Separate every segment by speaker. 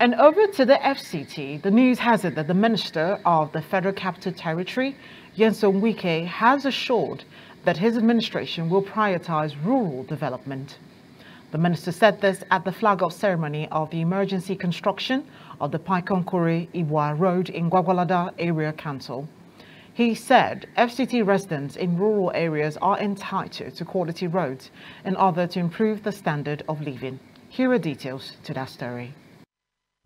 Speaker 1: And over to the FCT, the news has it that the Minister of the Federal Capital Territory, Nyesom Wike, has assured that his administration will prioritize rural development. The minister said this at the flag-off ceremony of the emergency construction of the Paikonkore Ibwa Road in Gwagwalada Area Council. He said FCT residents in rural areas are entitled to quality roads in order to improve the standard of living. Here are details to that story.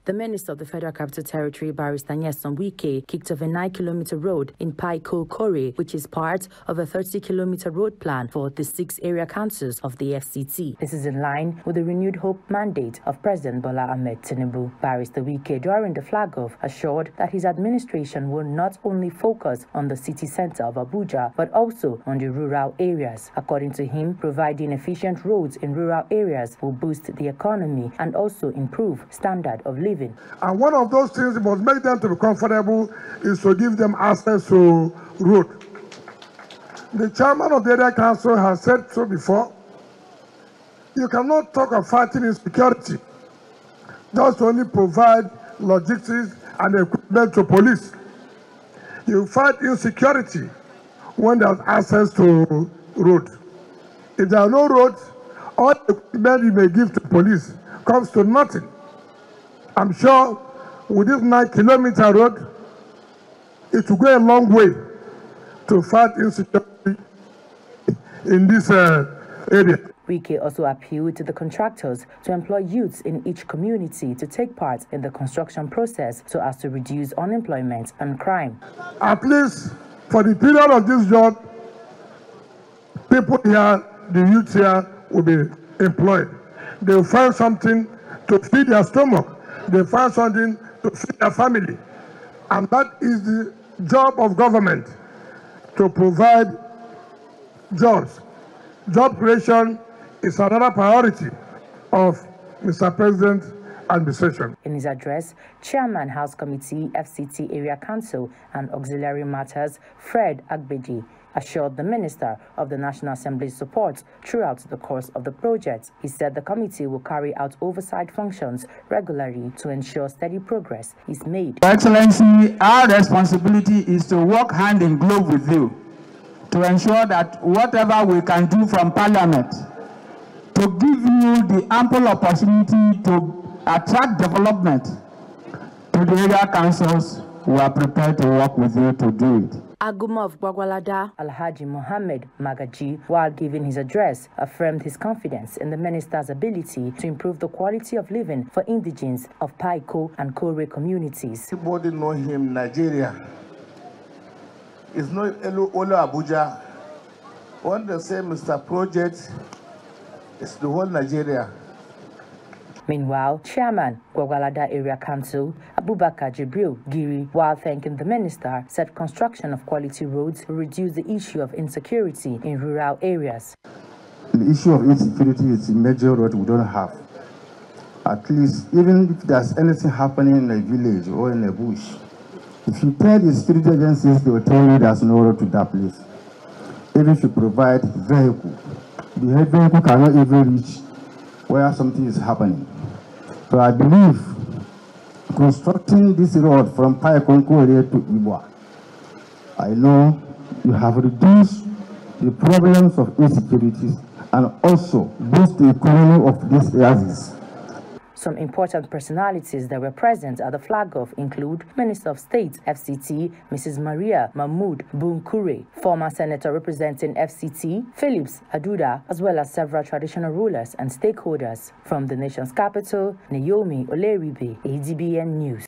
Speaker 2: The Minister of the Federal Capital Territory, Barrister Nyesom Wike, kicked off a 9-kilometer road in Paiko Kore, which is part of a 30-kilometer road plan for the six area councils of the FCT. This is in line with the renewed hope mandate of President Bola Ahmed Tinubu. Barrister Wike, during the flag-off, assured that his administration will not only focus on the city center of Abuja, but also on the rural areas. According to him, providing efficient roads in rural areas will boost the economy and also improve standard of living living.
Speaker 3: And one of those things that must make them to be comfortable is to give them access to road. The chairman of the area council has said so before. You cannot talk of fighting insecurity just only provide logistics and equipment to police. You fight insecurity when there's access to road. If there are no roads, all the equipment you may give to police comes to nothing. I'm sure with this nine kilometer road, it will go a long way to fight insecurity in this uh, area.
Speaker 2: Wike also appealed to the contractors to employ youths in each community to take part in the construction process so as to reduce unemployment and crime.
Speaker 3: At least for the period of this job, people here, the youth here will be employed. They will find something to feed their stomach they find something to feed their family. And that is the job of government to provide jobs. Job creation is another priority of Mr. President administration.
Speaker 2: In his address, Chairman House Committee, FCT Area Council and Auxiliary Matters, Fred Agbeji, assured the Minister of the National Assembly's support throughout the course of the project. He said the committee will carry out oversight functions regularly to ensure steady progress is made.
Speaker 4: Your Excellency, our responsibility is to work hand in glove with you to ensure that whatever we can do from Parliament to give you the ample opportunity to attract development to the area councils, we are prepared to work with you to do it.
Speaker 2: Aguma of Gwagwalada, Alhaji Mohammed Magaji, while giving his address, affirmed his confidence in the minister's ability to improve the quality of living for indigenes of Paiko and Kore communities.
Speaker 5: Everybody know him, Nigeria. It's not Olo Abuja. When they say Mr. Project, it's the whole Nigeria.
Speaker 2: Meanwhile, Chairman Gwagwalada Area Council Abubakar Jibril Giri, while thanking the minister, said construction of quality roads will reduce the issue of insecurity in rural areas.
Speaker 6: The issue of insecurity is a major road we don't have. At least, even if there's anything happening in a village or in a bush, if you tell the security agencies, they will tell you there's no road to that place. Even if you provide vehicle, the vehicle cannot even reach where something is happening. So I believe constructing this road from Payakonkore to Ibwa, I know you have reduced the problems of insecurity and also boost the economy of these areas.
Speaker 2: Some important personalities that were present at the flag-off include Minister of State, FCT, Mrs. Maria Mahmoud Bunkure, former senator representing FCT, Phillips Aduda, as well as several traditional rulers and stakeholders. From the nation's capital, Naomi Oleribe, ADBN News.